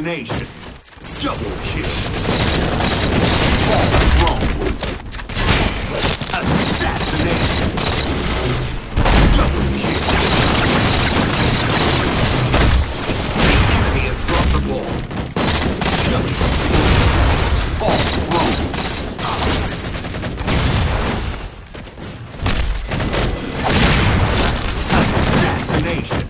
assassination. Double kill. Fall Assassination. Double kill. The enemy has dropped the ball. Double kill. Fall thrown. Assassination.